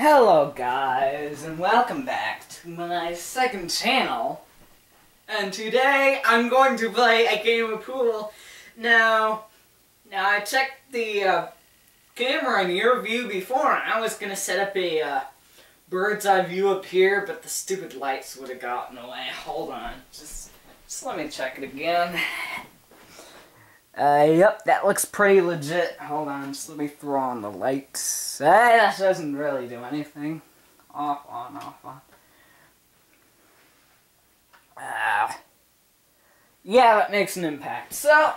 Hello guys and welcome back to my second channel and today I'm going to play a game of pool. Now, now I checked the uh, camera in your view before and I was going to set up a uh, bird's eye view up here but the stupid lights would have gotten away. Hold on, just, just let me check it again. Uh, yep, that looks pretty legit. Hold on, just let me throw on the lights. Uh, that doesn't really do anything. Off, on, off, on. Uh, yeah, that makes an impact. So,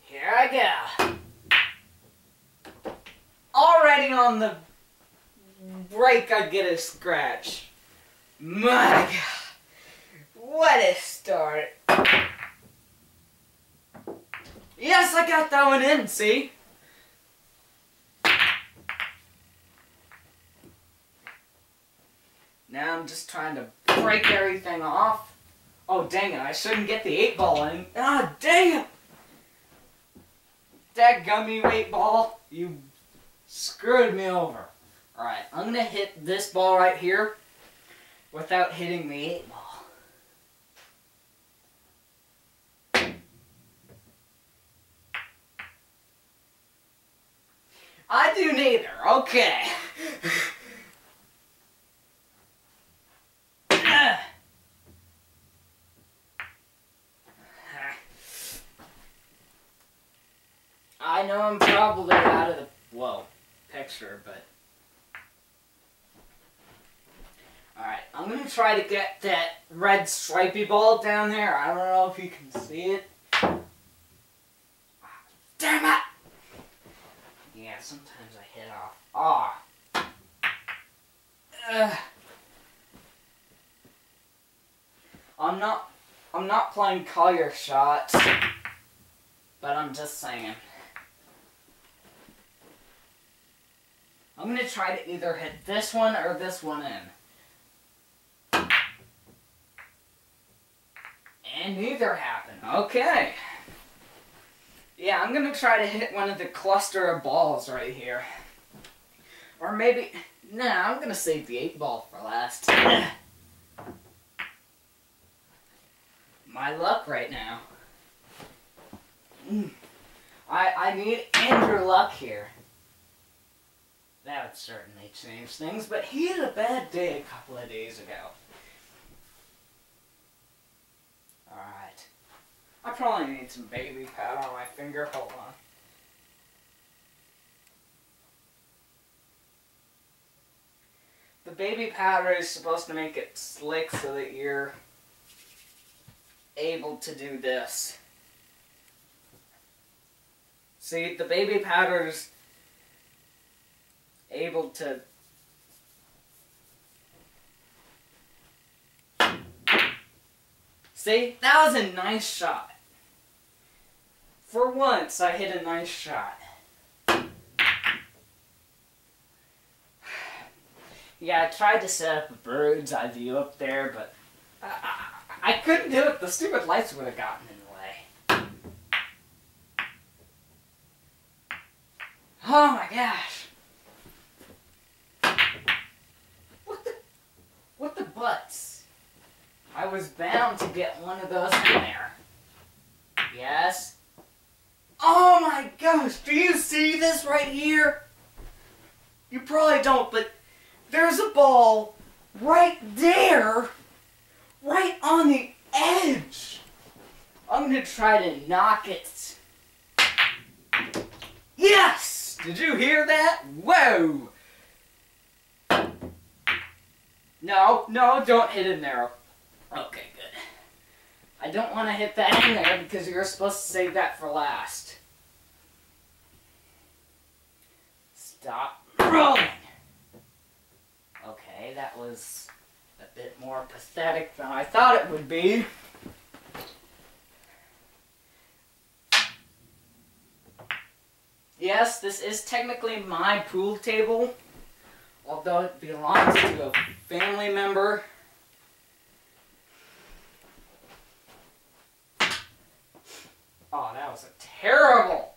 here I go. Already on the break, I get a scratch. My God. What a start. Yes, I got that one in, see? Now I'm just trying to break everything off. Oh, dang it, I shouldn't get the 8 ball in. Ah, dang it! That gummy 8 ball, you screwed me over. Alright, I'm gonna hit this ball right here without hitting the 8 ball. I do neither. Okay. I know I'm probably out of the, well, picture, but... Alright, I'm gonna try to get that red stripy ball down there. I don't know if you can see it. Ah, damn it! Sometimes I hit off. Ah. I'm not I'm not playing call your shots, but I'm just saying. I'm gonna try to either hit this one or this one in. And neither happened. Okay. Yeah, I'm gonna try to hit one of the cluster of balls right here. Or maybe, nah, I'm gonna save the eight ball for last. My luck right now. Mm. I, I need Andrew Luck here. That would certainly change things, but he had a bad day a couple of days ago. Alright. I probably need some baby powder on my finger. Hold on. The baby powder is supposed to make it slick so that you're able to do this. See, the baby powder's able to See, that was a nice shot. For once, I hit a nice shot. Yeah, I tried to set up a bird's eye view up there, but I, I, I couldn't do it. The stupid lights would have gotten in the way. Oh my gosh. What the, what the butts? I was bound to get one of those in there. Yes? Oh my gosh, do you see this right here? You probably don't, but there's a ball right there, right on the edge. I'm gonna try to knock it. Yes! Did you hear that? Whoa! No, no, don't hit in there. Okay. I don't want to hit that in there because you're supposed to save that for last. Stop rolling. Okay, that was a bit more pathetic than I thought it would be. Yes, this is technically my pool table, although it belongs to a family member. Oh, that was a terrible.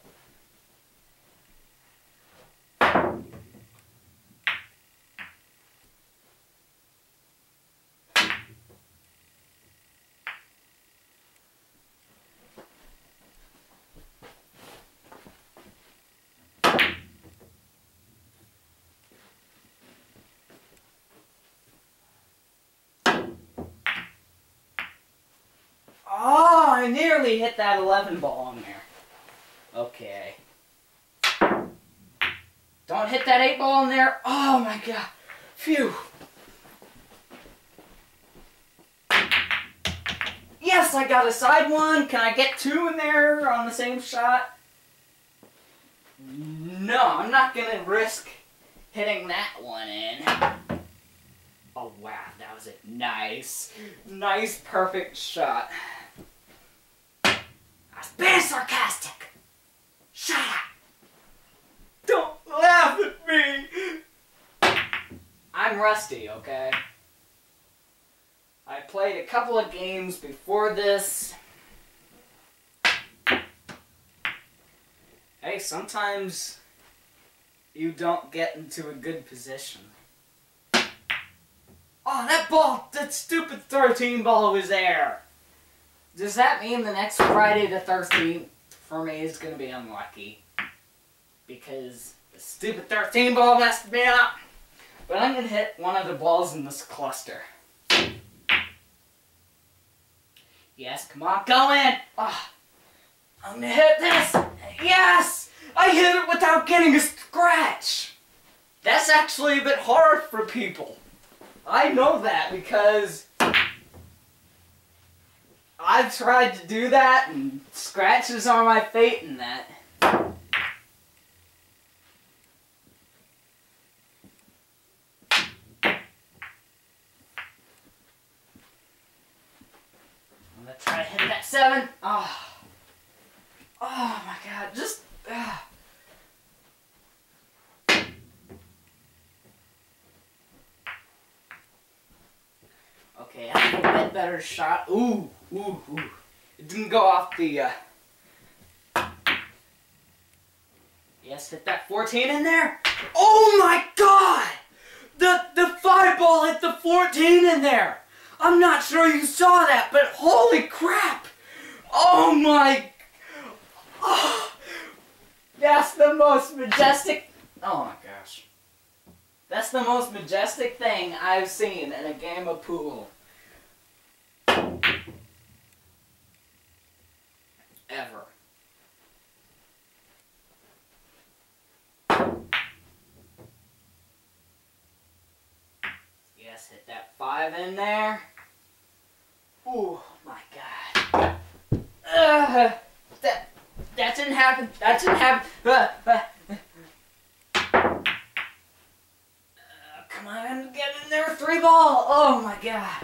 I nearly hit that 11 ball in there. Okay. Don't hit that 8 ball in there. Oh my god. Phew. Yes, I got a side one. Can I get two in there on the same shot? No, I'm not gonna risk hitting that one in. Oh wow, that was a nice, nice, perfect shot. I was being sarcastic. Shut up. Don't laugh at me. I'm rusty, okay? I played a couple of games before this. Hey, sometimes you don't get into a good position. Oh, that ball, that stupid 13 ball was there. Does that mean the next Friday the 13th for me is going to be unlucky? Because the stupid 13 ball messed me up. But I'm going to hit one of the balls in this cluster. Yes, come on, go in! Oh, I'm gonna hit this! Yes! I hit it without getting a scratch! That's actually a bit hard for people. I know that because I've tried to do that and scratches are my fate in that. i'm try to hit that seven. Oh, oh my god, just. Uh. Okay, I have a bit better shot. Ooh, ooh, ooh. It didn't go off the. Uh... Yes, hit that 14 in there. Oh my god! The the five ball hit the 14 in there. I'm not sure you saw that, but holy crap! Oh my... Oh, that's the most majestic... Oh my gosh. That's the most majestic thing I've seen in a game of pool. Yes, hit that five in there. Oh my god. Uh, that, that didn't happen. That didn't happen. Uh, uh, uh, come on, get in there. Three ball. Oh my god.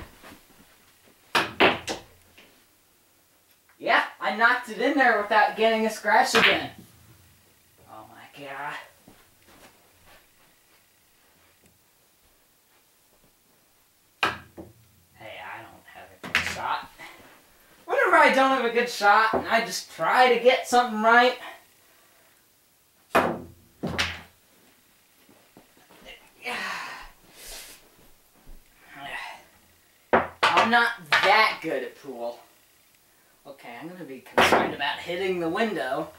Yeah, I knocked it in there without getting a scratch again. Oh my god. Whenever I don't have a good shot and I just try to get something right, I'm not that good at pool. Okay, I'm gonna be concerned about hitting the window.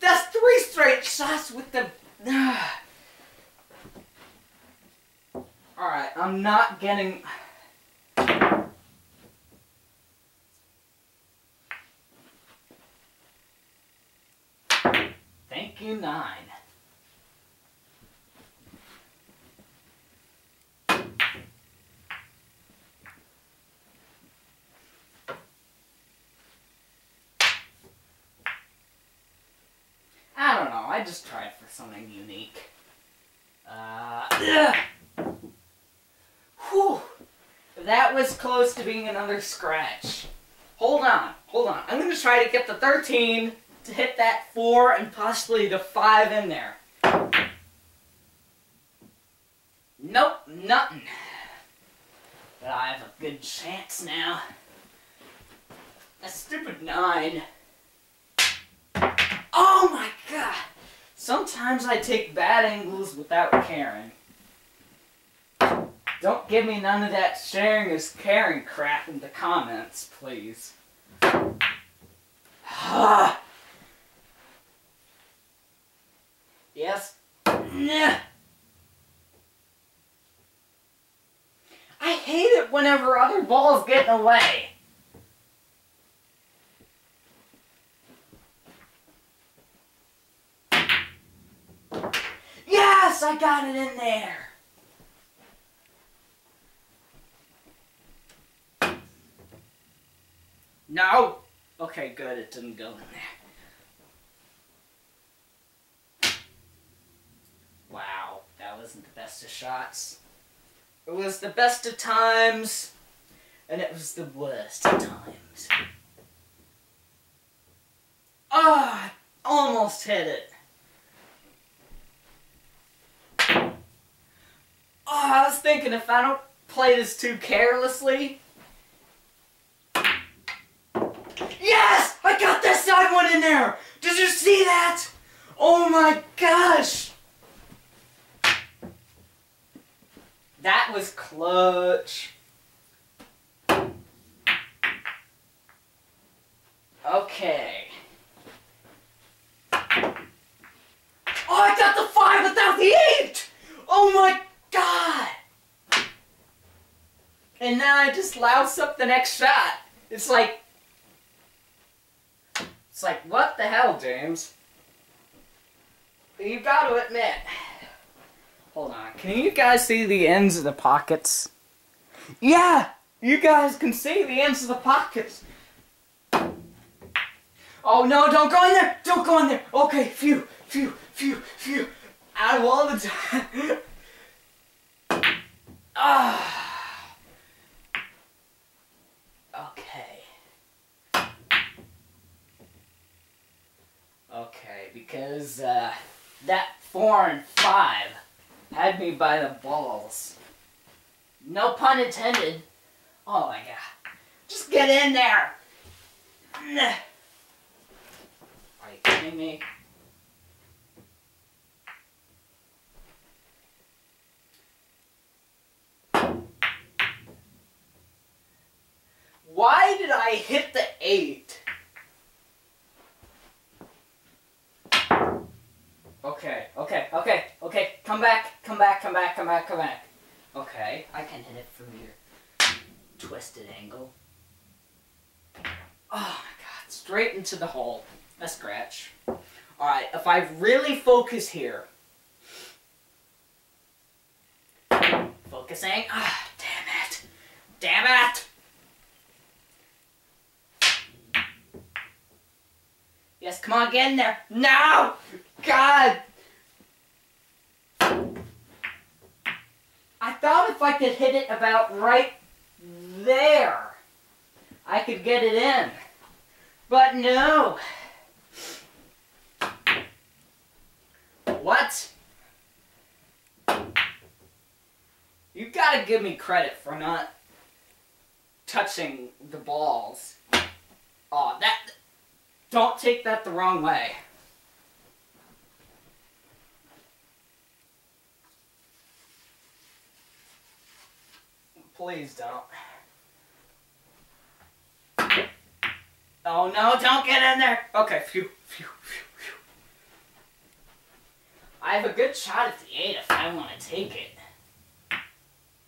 That's three straight shots with the... Alright, I'm not getting... you nine. I don't know, I just tried for something unique. Uh, ugh. Whew. That was close to being another scratch. Hold on, hold on. I'm going to try to get the 13 to hit that four and possibly the five in there. Nope, nothing. But I have a good chance now. A stupid nine. Oh my god! Sometimes I take bad angles without caring. Don't give me none of that sharing is caring crap in the comments, please. Ah. Yes. Yeah. I hate it whenever other balls get in the way. Yes, I got it in there. No! Okay, good, it didn't go in there. Wow, that wasn't the best of shots. It was the best of times, and it was the worst of times. Ah, oh, almost hit it. Oh, I was thinking if I don't play this too carelessly. Yes! I got that side one in there! Did you see that? Oh my gosh! That was clutch. Okay. Oh, I got the five without the eight! Oh my god! And now I just louse up the next shot. It's like... It's like, what the hell, James? You gotta admit... Hold on, can you guys see the ends of the pockets? Yeah! You guys can see the ends of the pockets! Oh no, don't go in there! Don't go in there! Okay, phew, phew, phew, phew. Out of all the time. ah. Okay. Okay, because uh, that four and five had me by the balls. No pun intended. Oh my god. Just get in there! Are you kidding me? Why did I hit the eight? Okay, okay, okay, okay. Come back, come back, come back, come back, come back. Okay, I can hit it from your twisted angle. Oh my god, straight into the hole. A scratch. Alright, if I really focus here. Focusing. Ah, damn it. Damn it! Yes, come on, get in there. No! God! I thought if I could hit it about right there, I could get it in. But no. What? You gotta give me credit for not touching the balls. Oh, that... Don't take that the wrong way. Please don't. Oh no, don't get in there! Okay, phew, phew, phew, phew. I have a good shot at the 8 if I want to take it.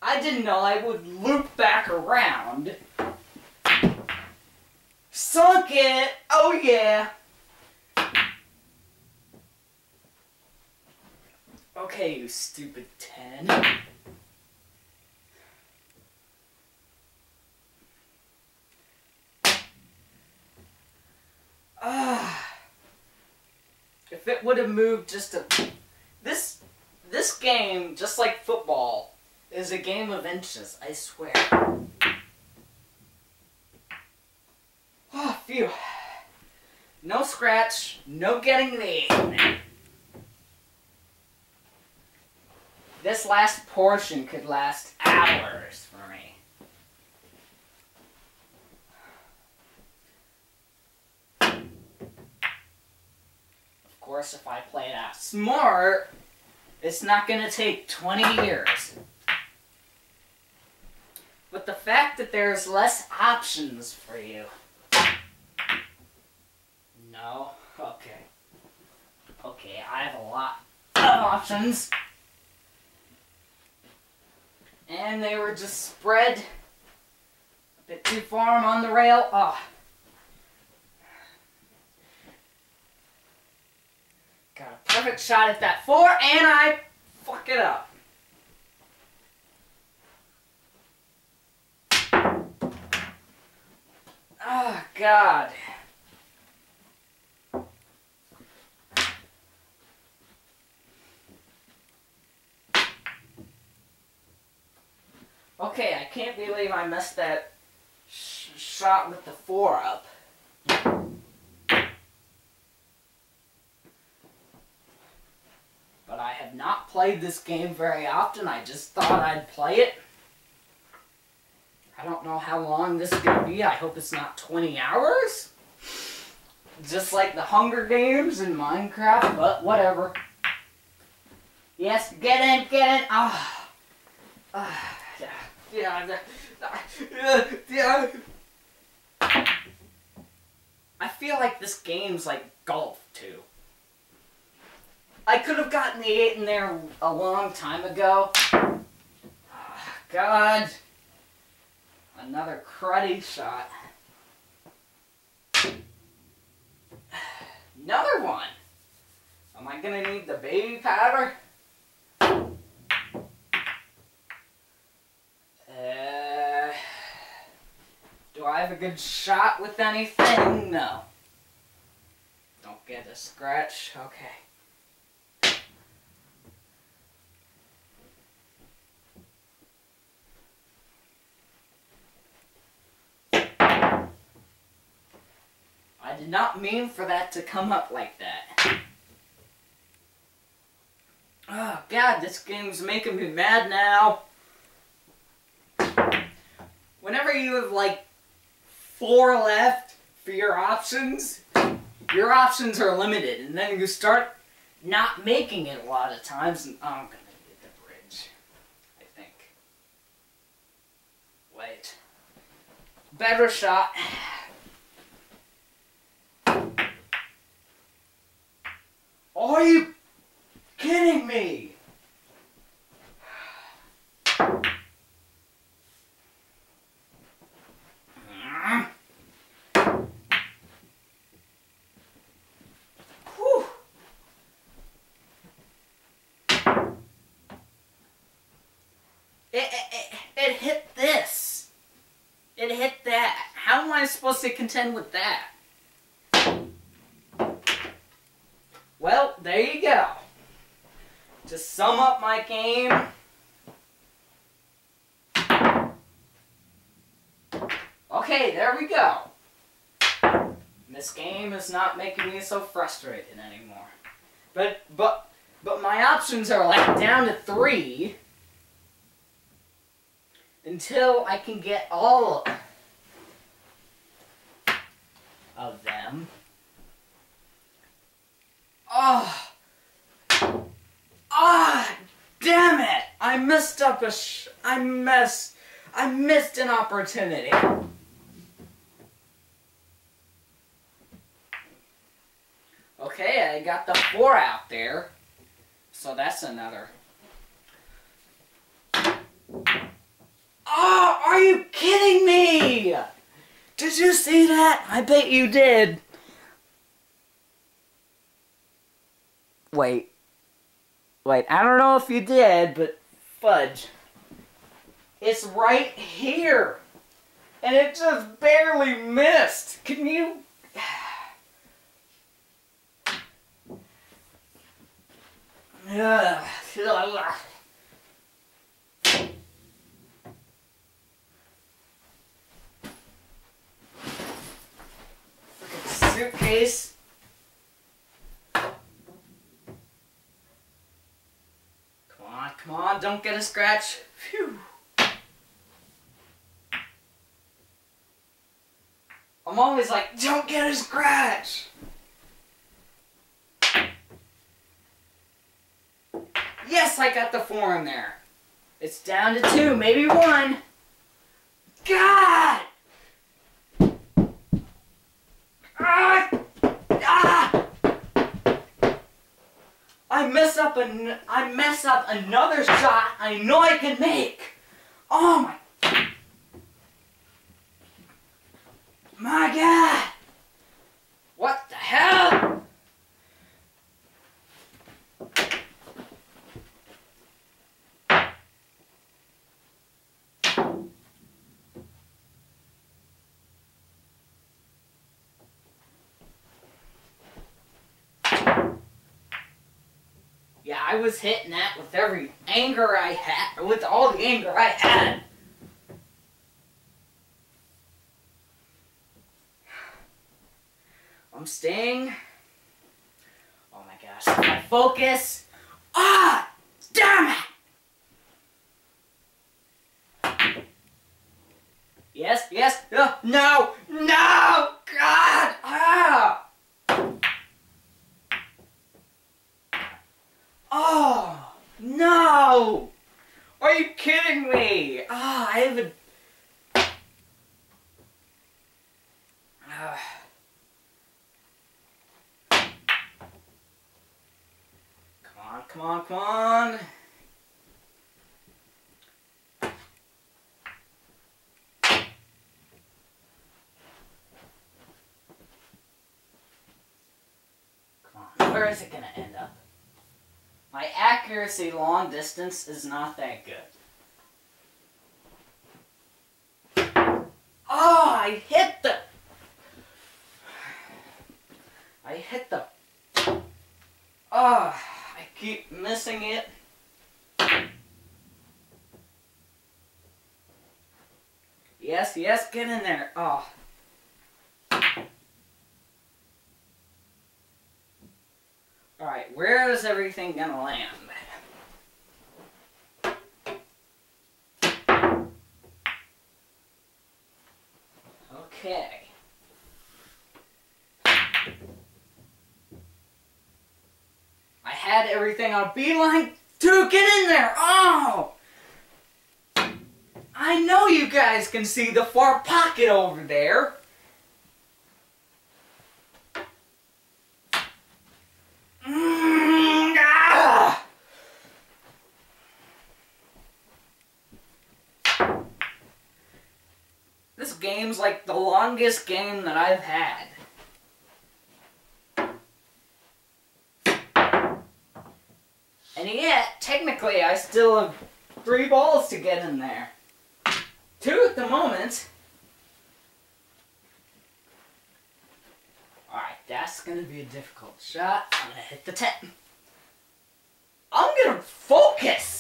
I didn't know I would loop back around. Sunk it! Oh yeah! Okay, you stupid 10. Ah. If it would have moved just a... This, this game, just like football, is a game of inches, I swear. Oh, phew. No scratch, no getting the This last portion could last hours for me. Of course, if I play it out smart, it's not going to take 20 years. But the fact that there's less options for you. No? Okay. Okay, I have a lot of options. And they were just spread a bit too far on the rail. Oh. Got a perfect shot at that four, and I Suck it up. Oh, God. Okay, I can't believe I messed that sh shot with the four up. But I have not played this game very often. I just thought I'd play it. I don't know how long this is going to be. I hope it's not 20 hours. Just like the Hunger Games and Minecraft, but whatever. Yes, get in, get in. Ah. Ah. Yeah, yeah, yeah. I feel like this game's like golf, too. I could have gotten the 8 in there a long time ago. God. Another cruddy shot. Another one. Am I gonna need the baby powder? Uh, do I have a good shot with anything? No. Don't get a scratch? Okay. Did not mean for that to come up like that. Oh god, this game's making me mad now. Whenever you have like four left for your options, your options are limited, and then you start not making it a lot of times, and I'm gonna get the bridge, I think. Wait. Better shot. Are you kidding me? It, it, it hit this. It hit that. How am I supposed to contend with that? Well, there you go. To sum up my game, okay, there we go. This game is not making me so frustrated anymore. But but but my options are like down to three until I can get all of them. Oh. Ah, damn it! I messed up a sh- I mess I missed an opportunity. Okay, I got the four out there. So that's another. Oh, are you kidding me? Did you see that? I bet you did. Wait. Wait, I don't know if you did, but fudge. It's right here. And it just barely missed. Can you... Suitcase. On, come on, don't get a scratch. Phew. I'm always like, don't get a scratch. Yes, I got the four in there. It's down to two, maybe one. God! Ah! Ah! I mess up an I mess up another shot I know I can make. Oh My god! What the hell? Yeah, I was hitting that with every anger I had, with all the anger I had. I'm staying. Oh my gosh, my focus. Ah! Damn it! Yes, yes, no, no! God! Ah! Oh, no! Are you kidding me? Ah, I have a... Ah. Come on, come on, come on! Come on, where is it gonna end up? My accuracy long distance is not that good. Oh, I hit the... I hit the... Oh, I keep missing it. Yes, yes, get in there. Oh. Alright, where is everything gonna land? Okay. I had everything on a beeline. Dude, get in there! Oh! I know you guys can see the far pocket over there. Mm, ah! This game's like the longest game that I've had. And yet, technically, I still have three balls to get in there. Two at the moment. Alright, that's gonna be a difficult shot. I'm gonna hit the 10. I'm gonna focus!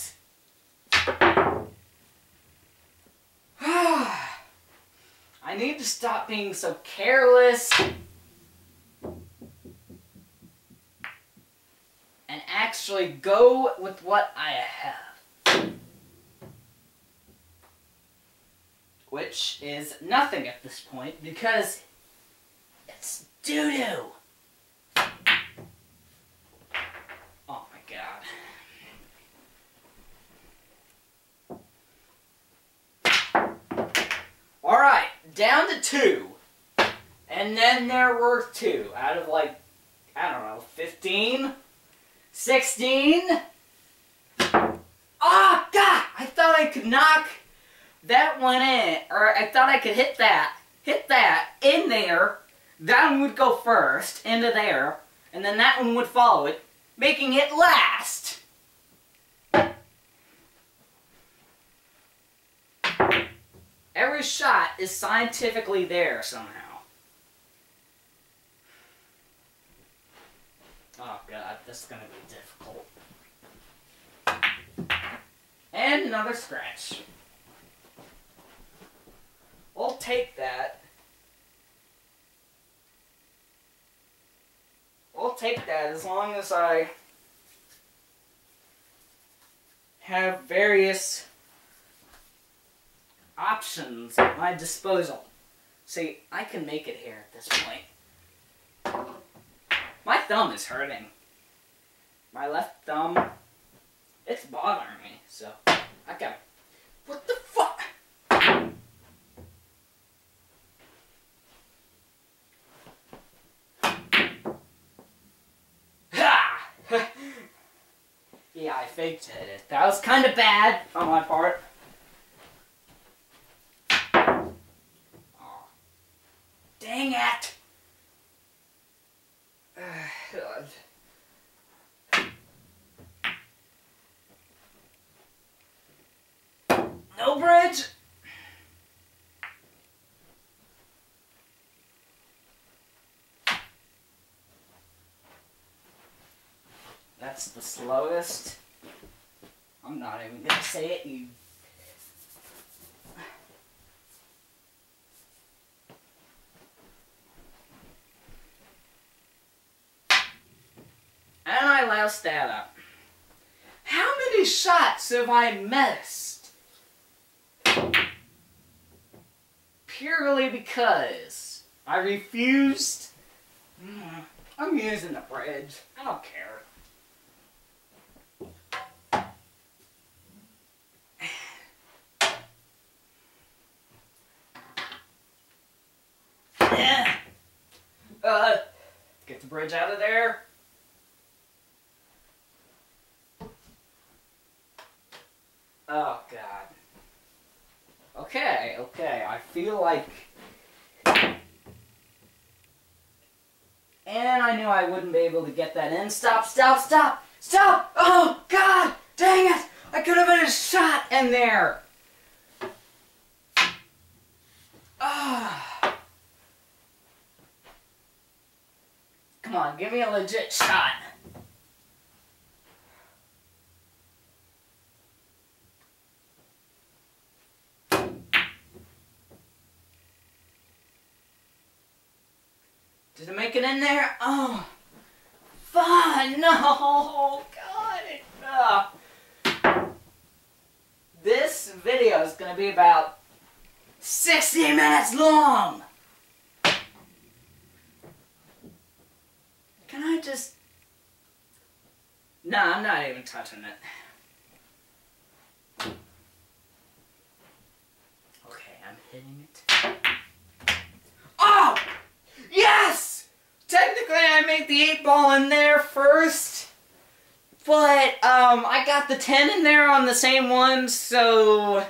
I need to stop being so careless. And actually go with what I have. Which is nothing at this point because it's doo-doo. Oh my god. Alright, down to two. And then they're worth two out of like, I don't know, 15? 16? Ah, God! I thought I could knock that one in, or I thought I could hit that, hit that in there. That one would go first, into there, and then that one would follow it, making it last. Every shot is scientifically there somehow. Oh god, this is gonna be difficult. And another scratch. We'll take that. We'll take that as long as I have various options at my disposal. See, I can make it here at this point. My thumb is hurting. My left thumb, it's bothering me, so I gotta... What the fuck? Yeah, I faked it. That was kind of bad on my part. Aw. Dang it! God. No bridge? That's the slowest. I'm not even gonna say it, you And I loused that up. How many shots have I missed? Purely because I refused. Mm, I'm using the bridge. I don't care. Yeah. Uh, get the bridge out of there. Oh, God. Okay, okay, I feel like... And I knew I wouldn't be able to get that in. Stop, stop, stop! Stop! Oh, God! Dang it! I could have been a shot in there! Ah. Come on, give me a legit shot. Did it make it in there? Oh, fun! No, God! Uh. This video is gonna be about 60 minutes long! Can I just... No, I'm not even touching it. Okay, I'm hitting it. Oh! Yes! Technically, I made the 8 ball in there first. But, um, I got the 10 in there on the same one, so...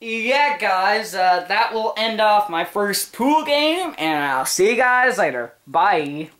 Yeah, guys, uh, that will end off my first pool game, and I'll see you guys later. Bye.